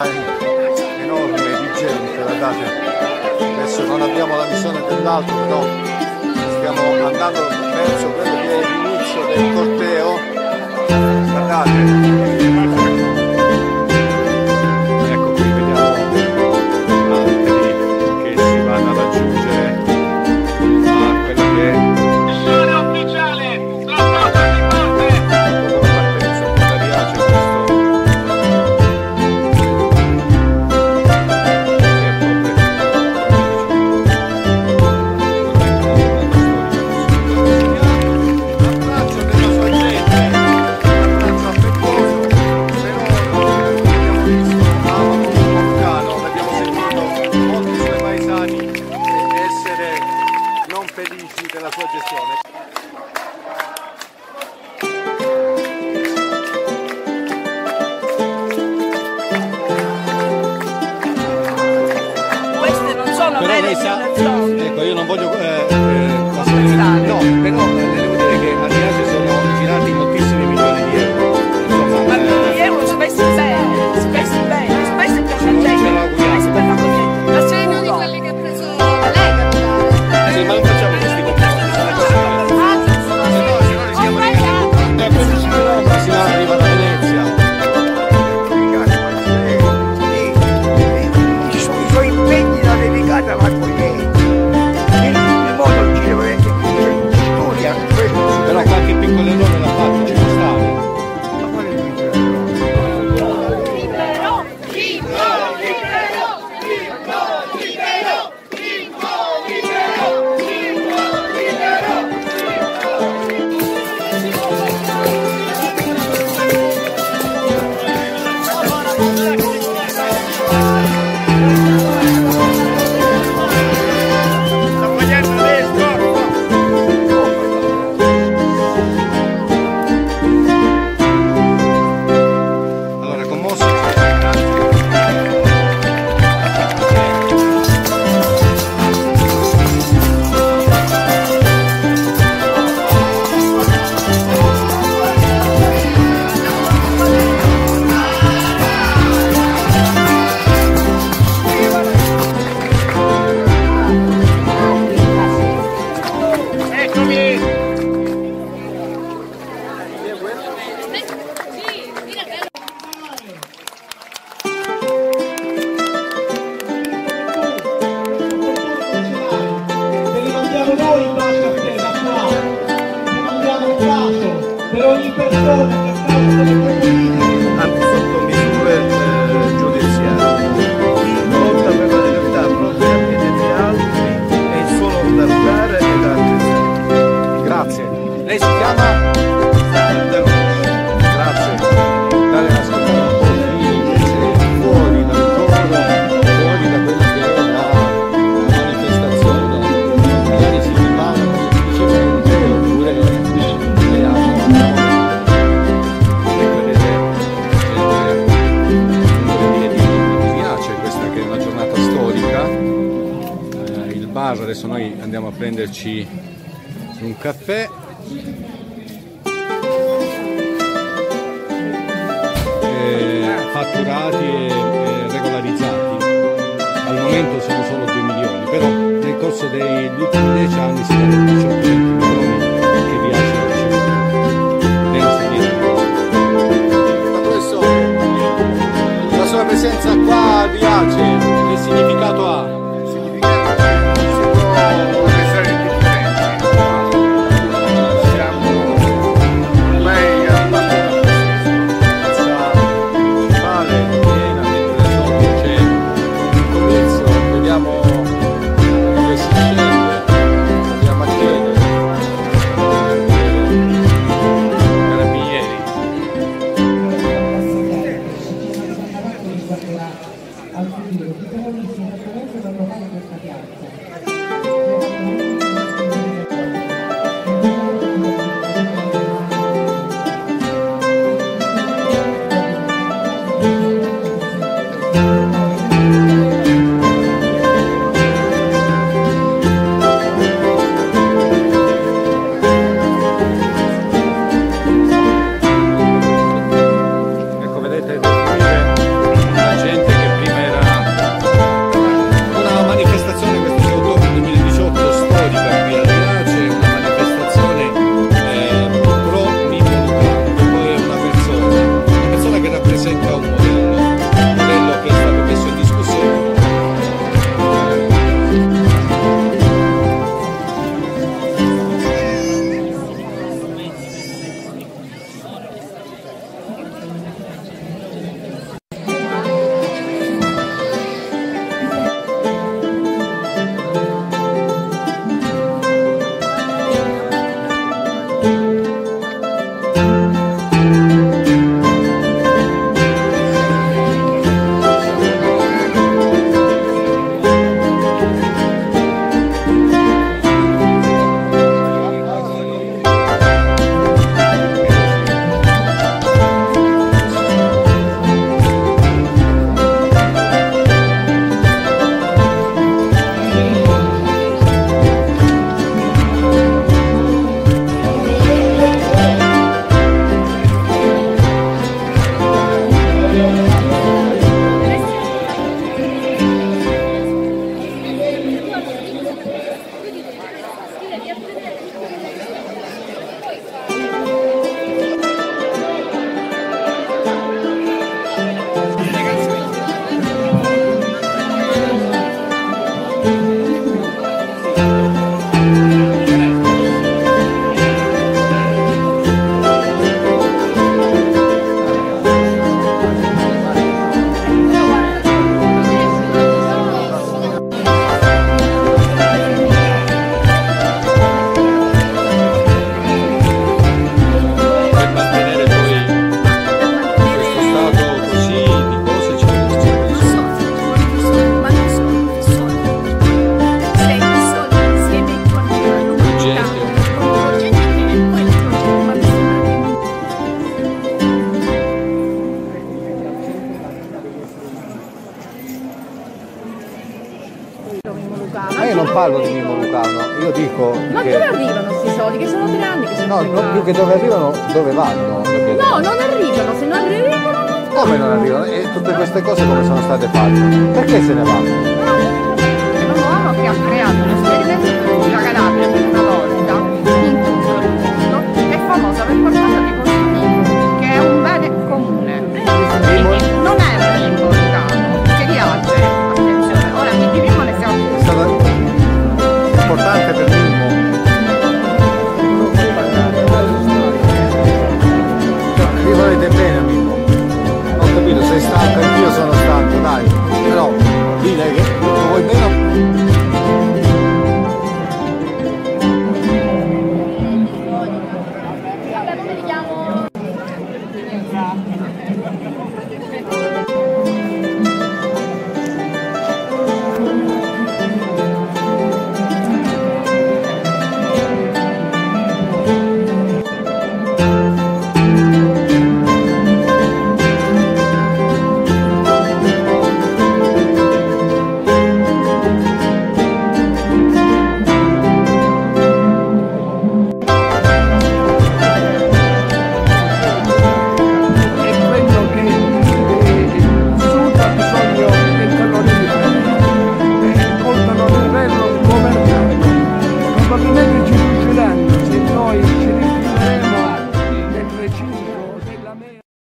enorme di gente, guardate, adesso non abbiamo la visione dell'altro, però stiamo andando verso quello che è l'inizio del corteo, guardate, felici della sua gestione. Queste non sono Però mele sa, Ecco, io non voglio... Eh... Let's go. Let's go. prenderci un caffè. Eh, fatturati e regolarizzati. Al momento sono solo 2 milioni però nel corso degli ultimi 10 anni si sono 18 milioni lettera al futuro, che comunisce esattamente con locale questa piazza. Ma io non parlo di Mimmo Lucano, io dico Ma che... dove arrivano questi soldi? Che sono tre anni che sono No, in no, più che dove arrivano, dove vanno? Perché- No, non arrivano, se non arrivano. Come non arrivano? E tutte queste cose come sono state fatte? Perché se ne va? Un uomo che ha Música